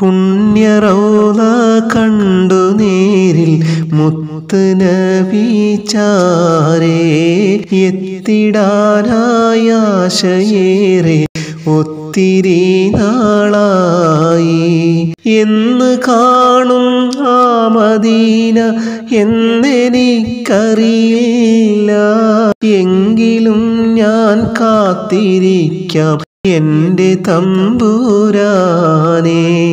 പുണ്യറൗല കണ്ടു നേരിൽ മുത്ത് നബിച്ചാരേ എത്തിടാനായ ആശയേറെ ഒത്തിരി നാളായി. എന്ന് കാണും ആ മദീന എന്നെനിക്കറിയില്ല. എങ്കിലും ഞാൻ കാത്തിരിക്കാം എന്റെ തമ്പൂരാനെ.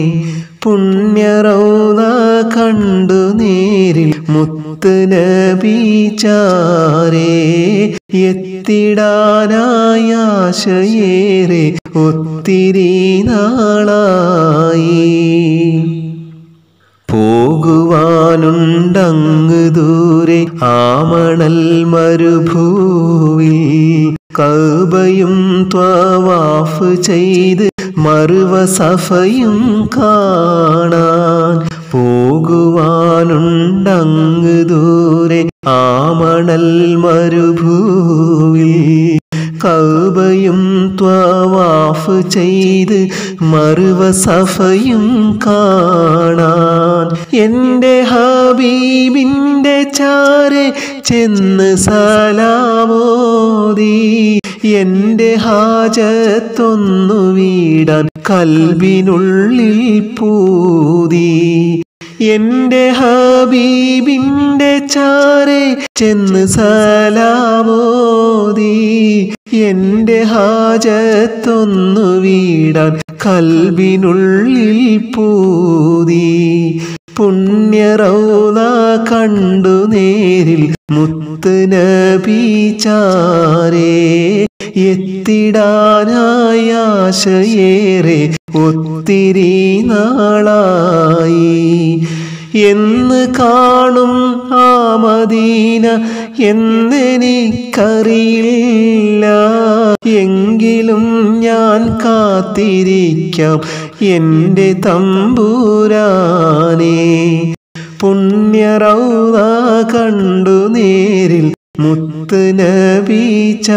പുണ്യറൗല കണ്ടു നേരിൽ മുത്ത് നബീചാരേ എത്തിടാനായാശയേറെ ഒത്തിരി നാളായി. പോകുവാനുണ്ടങ്ങ് ദൂരെ ആമണൽ മരുഭൂവിൽ കൗബയും ത്വവാഫ് ചെയ്ത് മറുവ സഫയും കാണാൻ പോകുവാനുണ്ടങ്ങ് ദൂരെ ആമണൽ മരുഭൂവിൽ. കൗബയും ത്വവാഫ് ചെയ്ത് മറുവസഫയും കാണാൻ. എന്റെ ഹബീബിന്റെ ചാരെ ചെന്ന് സലാമോദി. എന്റെ ഹാജത്തൊന്നു വീടാൻ കൽവിനുള്ളിൽ പൂതി. എന്റെ ഹബീബിന്റെ ചാരെ ചെന്ന് സലാമോദി എന്റെ ഹാജത്തൊന്നു വീടാൻ കൽവിനുള്ളിൽ പൂതി. പുണ്യറൗന കണ്ടു നേരിൽ മുത്ത് നബിച്ചാരേ എത്തിടാനായ ആശയേറെ ഒത്തിരി നാളായി. എന്ന് കാണും ആ മദീന എന്നെനിക്കറിയില്ല. എങ്കിലും ഞാൻ കാത്തിരിക്കാം എന്റെ തമ്പൂരാനെ. പുണ്യറൗല കണ്ടു നേരിൽ മുത്ത് നബിച്ചാരേ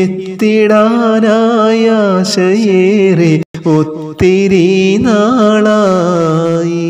എത്തിടാനായ ആശയേറെ ഒത്തിരി നാളായി.